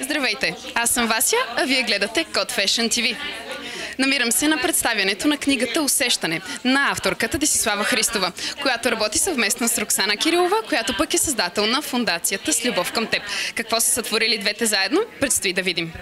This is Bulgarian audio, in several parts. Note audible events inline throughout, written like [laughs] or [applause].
Здравейте, аз съм Вася, а вие гледате Код Fashion TV. Намирам се на представянето на книгата Усещане на авторката Десислава Христова, която работи съвместно с Роксана Кирилова, която пък е създател на фундацията С любов към теб. Какво са сътворили двете заедно, предстои да видим.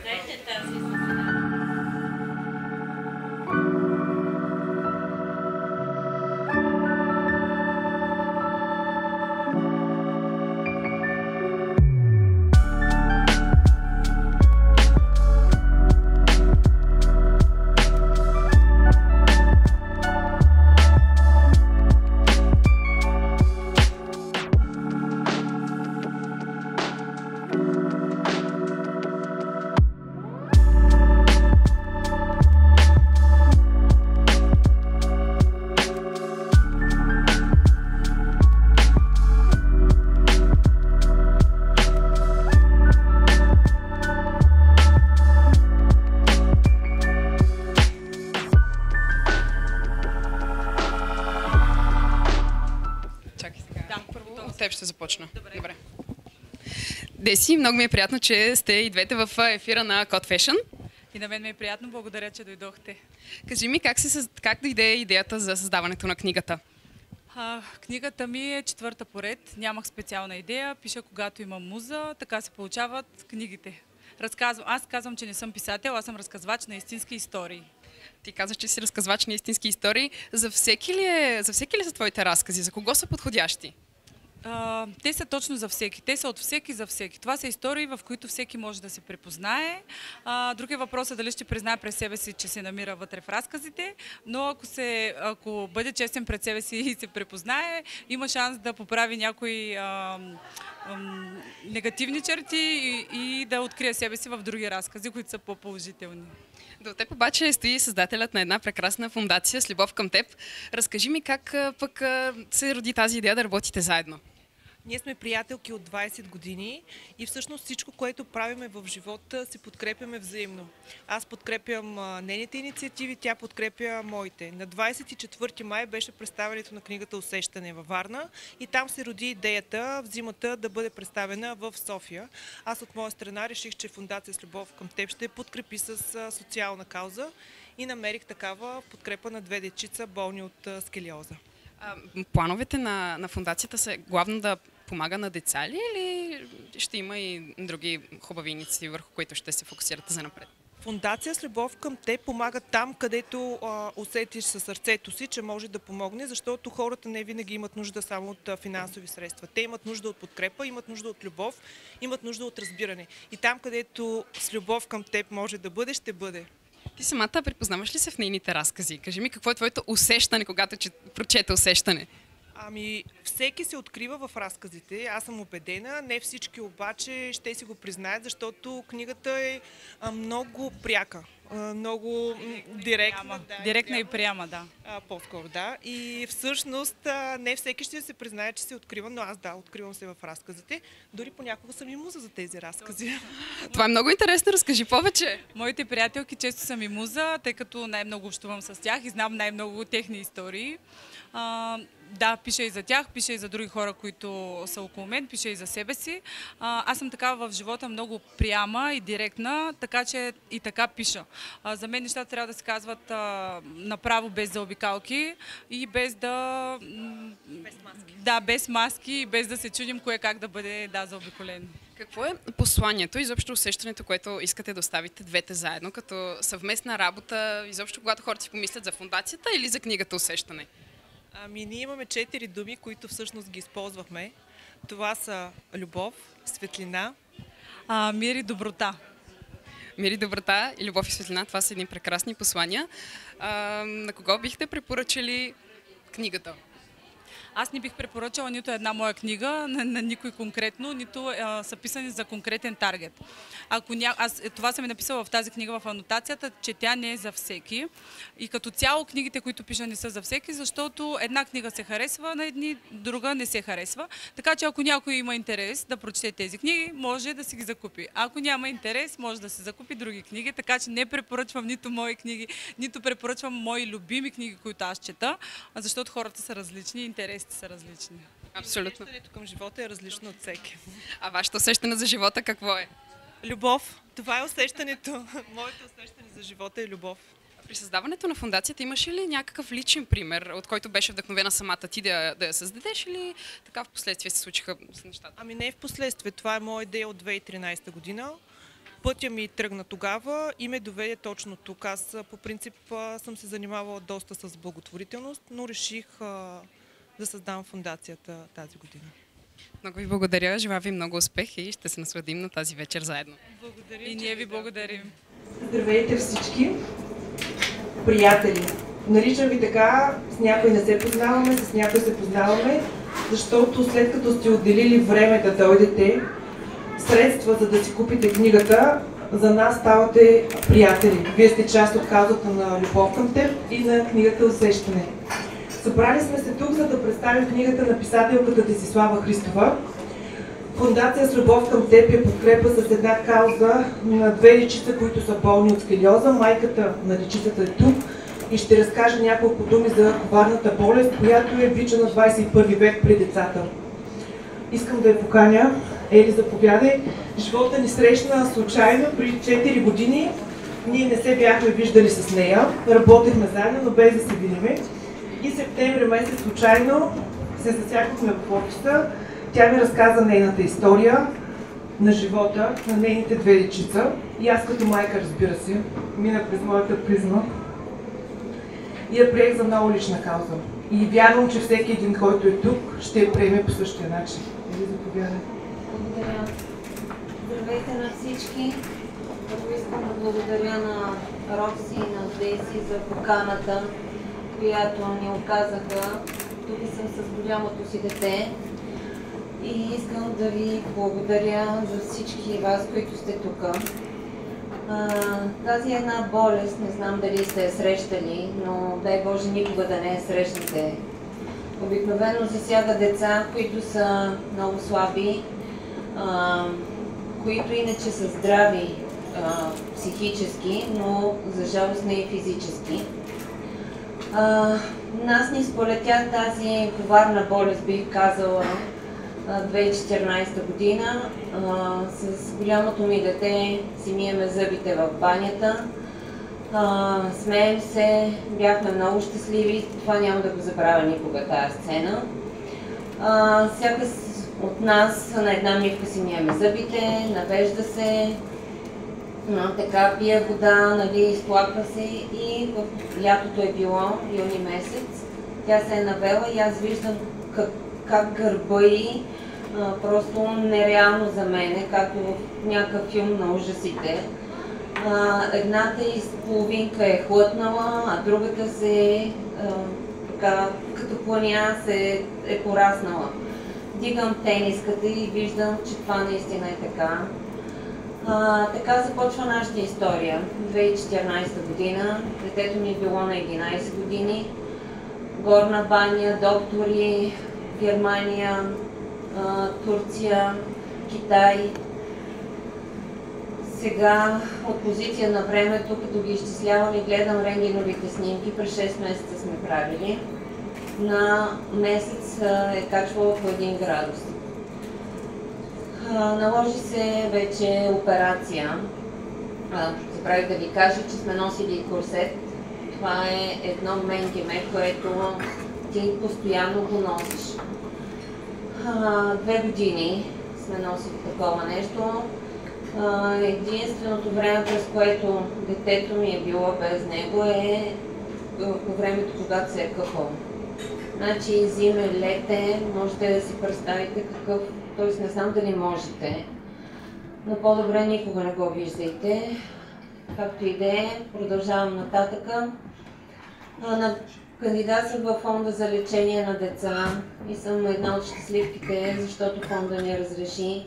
Теб ще започна. Добре. Добре. Деси, много ми е приятно, че сте и двете в ефира на Код Fashion. И на мен ми е приятно, благодаря, че дойдохте. Кажи ми как, се, как дойде идеята за създаването на книгата? А, книгата ми е четвърта поред. Нямах специална идея. Пиша когато имам муза. Така се получават книгите. Разказвам. Аз казвам, че не съм писател, аз съм разказвач на истински истории. Ти казаш, че си разказвач на истински истории. За всеки ли, е, за всеки ли са твоите разкази? За кого са подходящи? А, те са точно за всеки. Те са от всеки за всеки. Това са истории, в които всеки може да се препознае. А, друг е дали ще признае през себе си, че се намира вътре в разказите, но ако, се, ако бъде честен пред себе си и се препознае, има шанс да поправи някои а, ам, негативни черти и, и да открие себе си в други разкази, които са по-положителни. До теб обаче стои създателят на една прекрасна фундация с любов към теб. Разкажи ми как а, пък а, се роди тази идея да работите заедно. Ние сме приятелки от 20 години и всъщност всичко, което правиме в живота, се подкрепяме взаимно. Аз подкрепям нейните инициативи, тя подкрепя моите. На 24 май беше представянето на книгата Усещане във Варна и там се роди идеята в зимата да бъде представена в София. Аз от моя страна реших, че Фундация с любов към теб ще подкрепи с социална кауза и намерих такава подкрепа на две дечица, болни от скелиоза. Плановете на, на фундацията са главно да помага на деца ли или ще има и други хубави инициативи, върху които ще се фокусирате за напред? Фундация с любов към те помага там, където а, усетиш със сърцето си, че може да помогне, защото хората не винаги имат нужда само от а, финансови средства. Те имат нужда от подкрепа, имат нужда от любов, имат нужда от разбиране. И там, където с любов към теб може да бъде, ще бъде. Ти самата припознаваш ли се в нейните разкази? Кажи ми какво е твоето усещане, когато че, прочете усещане? Ами, всеки се открива в разказите. Аз съм убедена. Не всички обаче ще си го признаят, защото книгата е много пряка. Много директна. Да, Директна и пряма. да. По-скоро, да. И всъщност не всеки ще се признае, че се открива, но аз да, откривам се в разказите. Дори понякога съм и муза за тези разкази. [laughs] Това е много интересно, разкажи повече. Моите приятелки често са ми муза, тъй като най-много общувам с тях и знам най-много техни истории. Да, пиша и за тях, пиша и за други хора, които са около мен, пиша и за себе си. А, аз съм такава в живота много пряма и директна, така че и така пиша. А, за мен нещата трябва да се казват а, направо без заобикалки и без да... м, Да, без маски и без да се чудим кое как да бъде да, заобиколено. Какво е посланието, изобщо усещането, което искате да оставите двете заедно, като съвместна работа, изобщо когато хората си помислят за фундацията или за книгата Усещане? Ами, ние имаме четири думи, които всъщност ги използвахме. Това са любов, светлина, А, мир и доброта. Мир и доброта и любов и светлина, това са едни прекрасни послания. А, на кого бихте препоръчали книгата? Аз не бих препоръчала нито една моя книга на, на никой конкретно, нито а, са писани за конкретен таргет. Ако ня... Аз е, това съм и написала в тази книга в анотацията, че тя не е за всеки. И като цяло книгите, които пиша, не са за всеки, защото една книга се харесва на едни, друга не се харесва. Така че ако някой има интерес да прочете тези книги, може да си ги закупи. Ако няма интерес, може да се закупи други книги. Така че не препоръчвам нито мои книги, нито препоръчвам мои любими книги, които аз чета, защото хората са различни, интересите са различни. Абсолютно. Усещането към живота е различно от всеки. А вашето усещане за живота какво е? Любов. Това е усещането. Моето усещане за живота е любов. При създаването на фундацията имаш ли някакъв личен пример, от който беше вдъхновена самата ти да, да я създадеш или така в последствие се случиха с нещата? Ами не в последствие. Това е моя идея от 2013 година. Пътя ми тръгна тогава и ме доведе точно тук. Аз по принцип съм се занимавала доста с благотворителност, но реших да създам фундацията тази година. Много ви благодаря, желая ви много успех и ще се насладим на тази вечер заедно. Благодаря. И ние ви благодарим. Здравейте всички, приятели. Наричам ви така, с някой не се познаваме, с някой се познаваме, защото след като сте отделили време да дойдете, средства за да си купите книгата, за нас ставате приятели. Вие сте част от казата на Любов към теб и на книгата Усещане. Събрали сме се тук, за да представим книгата на писателката Десислава Христова. Фундация с любов към теб е подкрепа с една кауза на две личица, които са болни от скелиоза. Майката на личицата е тук и ще разкаже няколко думи за коварната болест, която е бича на 21 век при децата. Искам да я поканя. Ели, заповядай. Живота ни срещна случайно при 4 години. Ние не се бяхме виждали с нея. Работехме заедно, но без да се видиме. И септември месец случайно се засякохме в офиса. Тя ми разказа нейната история на живота на нейните две дечица. И аз като майка, разбира се, мина през моята призма и я приех за много лична кауза. И вярвам, че всеки един, който е тук, ще я приеме по същия начин. Или заповядай. Благодаря. Здравейте на всички. Първо искам да благодаря на Рокси и на Дейси за поканата която ни оказаха. Тук съм с голямото си дете и искам да ви благодаря за всички вас, които сте тук. Тази една болест, не знам дали сте я срещали, но дай Боже никога да не я срещнете. Обикновено засяга деца, които са много слаби, които иначе са здрави психически, но за жалост не и физически. А, нас ни сполетя тази коварна болест, бих казала, 2014 година. А, с голямото ми дете си миеме зъбите в банята. А, смеем се, бяхме много щастливи. Това няма да го забравя никога тази сцена. А, всяка от нас на една мивка си миеме зъбите, навежда се, така пие вода, нали, изплаква се и в лятото е било, юни месец, тя се е навела и аз виждам как, как гърба и просто нереално за мене, както в някакъв филм на ужасите. А, едната половинка е хлътнала, а другата се а, така, като планя се е пораснала. Дигам тениската и виждам, че това наистина е така. А, така започва нашата история. 2014 година, детето ми е било на 11 години. Горна баня, доктори, Германия, а, Турция, Китай. Сега от позиция на времето, като ги изчислявам и гледам рентгеновите снимки, през 6 месеца сме правили. На месец е качвало по 1 градус. Наложи се вече операция. Забравих да ви кажа, че сме носили курсет. Това е едно менгеме, което ти постоянно го носиш. Две години сме носили такова нещо. Единственото време, през което детето ми е било без него е по времето, когато се е къпал. Значи зиме, лете, можете да си представите какъв т.е. не знам дали можете, но по-добре никога не го виждайте. Както и да е, продължавам нататъка. На кандидат съм във фонда за лечение на деца и съм една от щастливките, защото фонда ни разреши.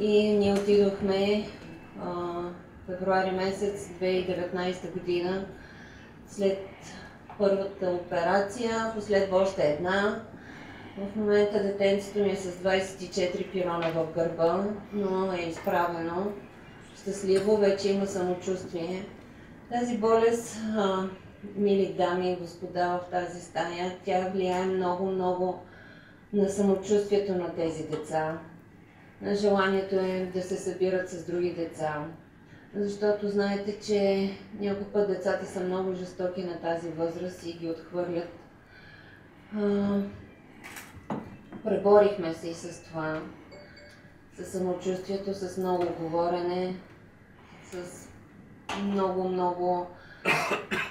И ние отидохме а, февруари месец 2019 година след първата операция, последва още една, в момента детенцето ми е с 24 пирона в гърба, но е изправено, щастливо, вече има самочувствие. Тази болест, а, мили дами и господа в тази стая, тя влияе много-много на самочувствието на тези деца. на желанието им да се събират с други деца. Защото знаете, че някой път децата са много жестоки на тази възраст и ги отхвърлят. А, преборихме се и с това, с самочувствието, с много говорене, с много-много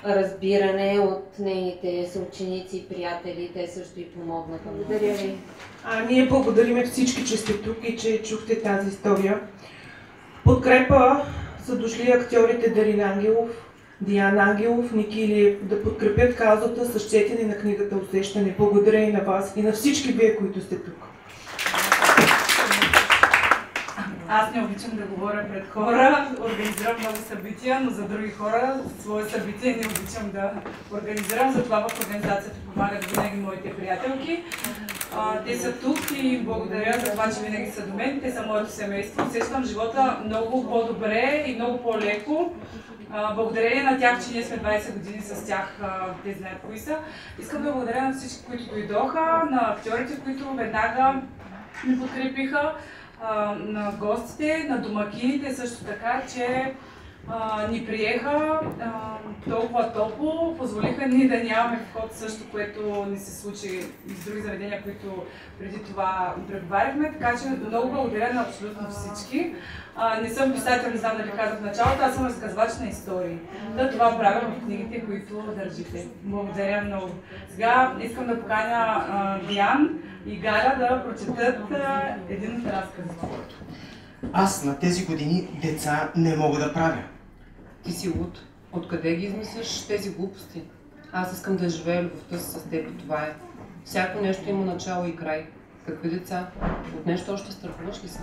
разбиране от нейните съученици и приятели. Те също и помогнаха. Благодаря ви. А, ние благодариме всички, че сте тук и че чухте тази история. Подкрепа са дошли актьорите Дарин Ангелов, Диан Ангелов, Ники Илиев да подкрепят казата с четене на книгата Усещане. Благодаря и на вас и на всички вие, които сте тук. Аз не обичам да говоря пред хора, организирам много събития, но за други хора свое събитие не обичам да организирам, затова в организацията помагат винаги моите приятелки. А, те са тук и благодаря за това, че винаги са до мен. Те са моето семейство. Усещам живота много по-добре и много по-леко. Благодарение на тях, че ние сме 20 години с тях, те знаят кои са. Искам да благодаря на всички, които дойдоха, на актьорите, които веднага ми подкрепиха на гостите, на домакините също така, че а, ни приеха а, толкова топло, позволиха ни да нямаме вход също, което ни се случи и с други заведения, които преди това преговаряхме, така че много благодаря на абсолютно всички. А, не съм писател, не знам дали казах в началото, аз съм разказвач на истории. Да, това правя в книгите, които държите. Благодаря много. Сега искам да поканя а, Диан и Галя да прочетат а, един от разказите. Аз на тези години деца не мога да правя. Ти си луд. Откъде ги измисляш тези глупости? Аз искам да живея любовта си с теб и това е. Всяко нещо има начало и край. Какви деца? От нещо още страхуваш ли се?